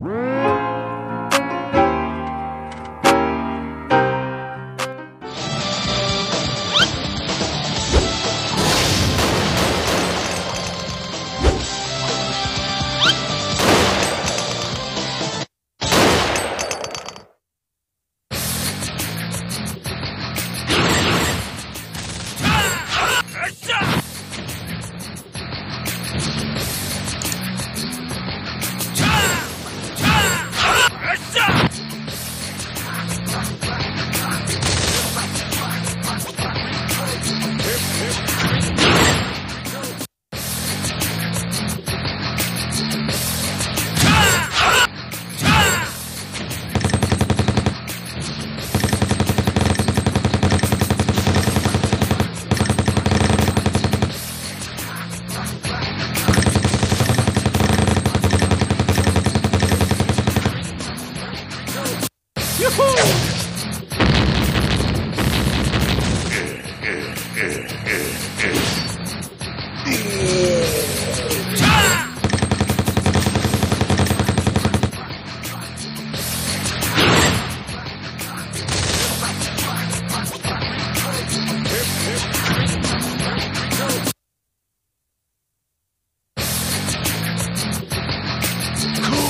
Woo!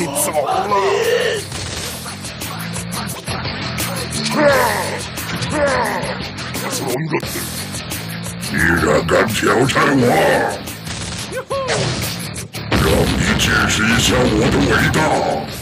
小子，滚！滚！滚！小居然敢挑战我，让你见识一下我的伟大！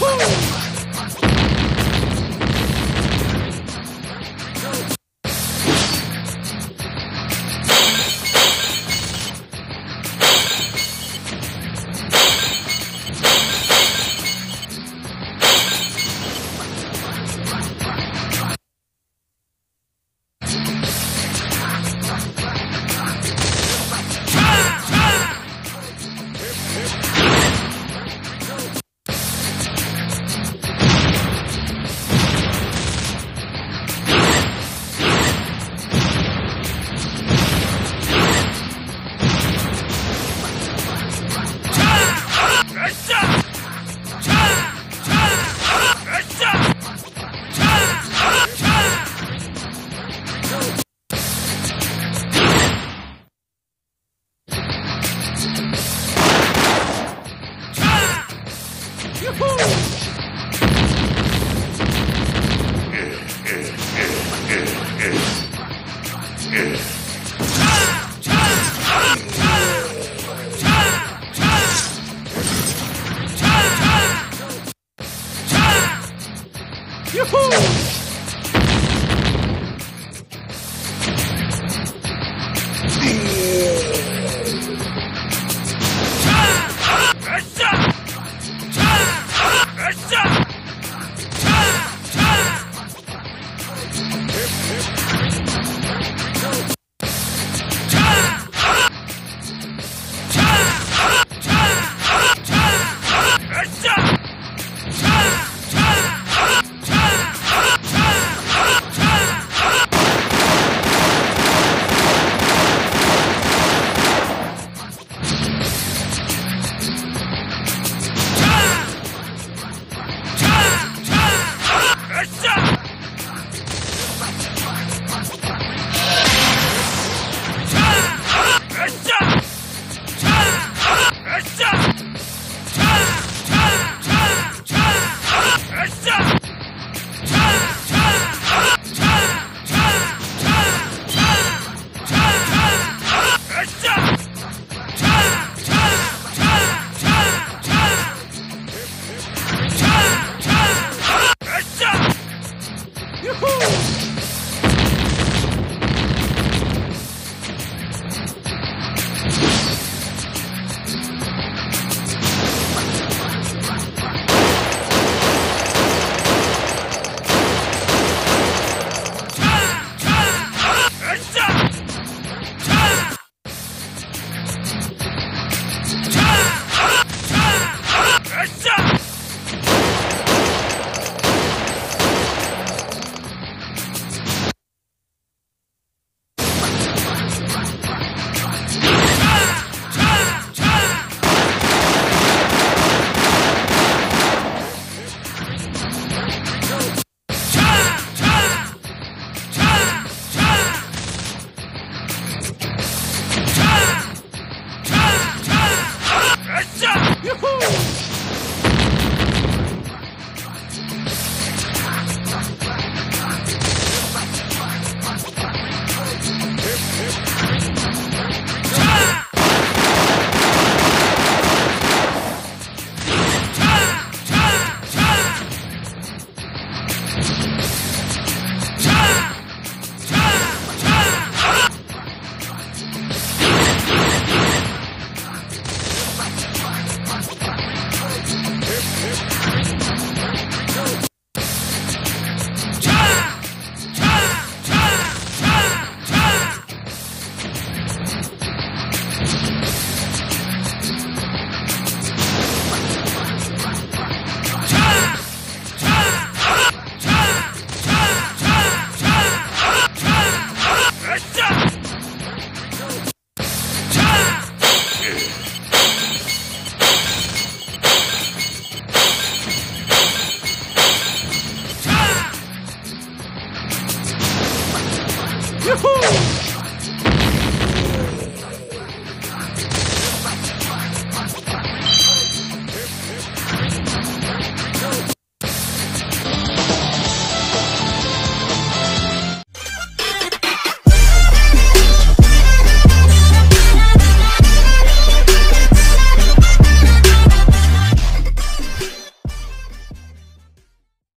Woohoo!